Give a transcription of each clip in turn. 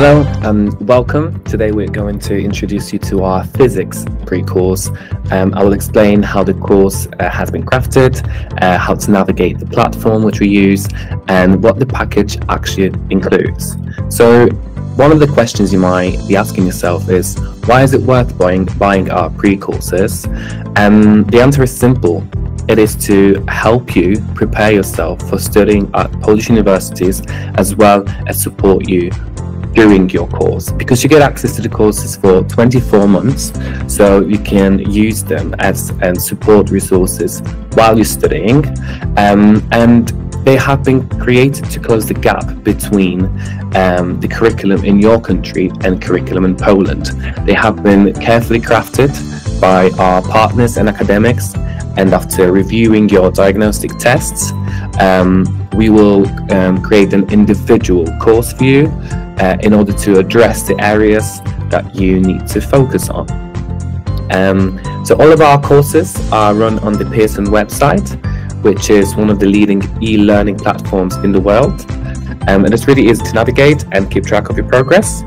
Hello and welcome. Today we're going to introduce you to our physics pre-course. Um, I will explain how the course uh, has been crafted, uh, how to navigate the platform which we use, and what the package actually includes. So one of the questions you might be asking yourself is, why is it worth buying, buying our pre-courses? And um, the answer is simple. It is to help you prepare yourself for studying at Polish universities as well as support you during your course because you get access to the courses for 24 months so you can use them as and support resources while you're studying um, and they have been created to close the gap between um, the curriculum in your country and curriculum in Poland. They have been carefully crafted by our partners and academics and after reviewing your diagnostic tests um, we will um, create an individual course for you uh, in order to address the areas that you need to focus on. Um, so all of our courses are run on the Pearson website, which is one of the leading e-learning platforms in the world. Um, and it's really easy to navigate and keep track of your progress.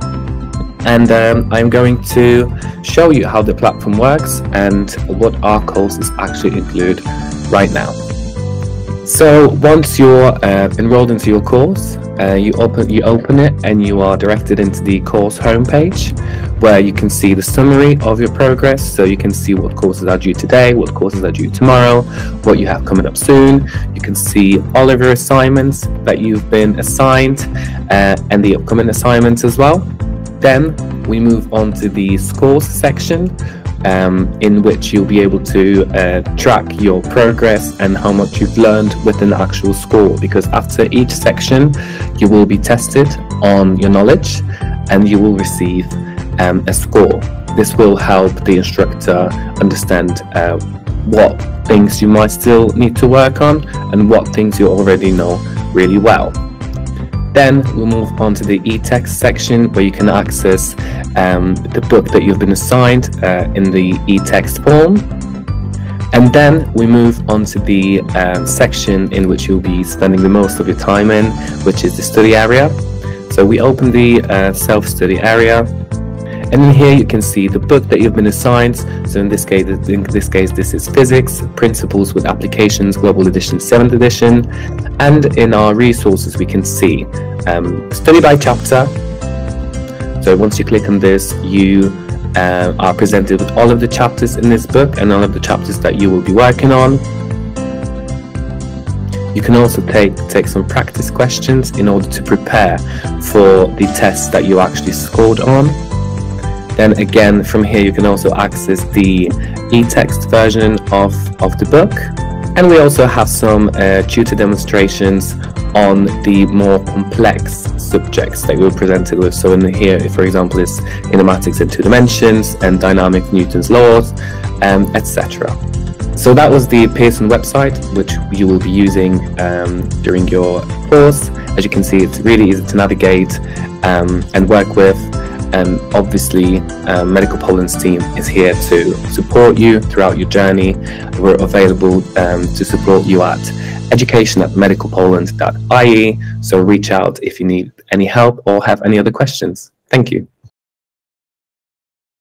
And um, I'm going to show you how the platform works and what our courses actually include right now. So once you're uh, enrolled into your course, uh, you open you open it and you are directed into the course homepage where you can see the summary of your progress. So you can see what courses are due today what courses are due tomorrow what you have coming up soon. You can see all of your assignments that you've been assigned uh, and the upcoming assignments as well then we move on to the scores section um, in which you'll be able to uh, track your progress and how much you've learned with an actual score. Because after each section, you will be tested on your knowledge and you will receive um, a score. This will help the instructor understand uh, what things you might still need to work on and what things you already know really well. Then we'll move on to the e-text section where you can access um, the book that you've been assigned uh, in the e-text form. And then we move on to the uh, section in which you'll be spending the most of your time in, which is the study area. So we open the uh, self-study area and in here you can see the book that you've been assigned. So in this case, in this case, this is Physics, Principles with Applications, Global Edition, 7th edition. And in our resources, we can see um, study by chapter. So once you click on this, you uh, are presented with all of the chapters in this book and all of the chapters that you will be working on. You can also take, take some practice questions in order to prepare for the tests that you actually scored on. Then again, from here you can also access the e-text version of, of the book. And we also have some uh, tutor demonstrations on the more complex subjects that we were presented with. So in here, for example, is kinematics in two dimensions and dynamic Newton's laws, um, etc. So that was the Pearson website, which you will be using um, during your course. As you can see, it's really easy to navigate um, and work with and obviously um, Medical Poland's team is here to support you throughout your journey. We're available um, to support you at education at medicalpoland.ie. So reach out if you need any help or have any other questions. Thank you.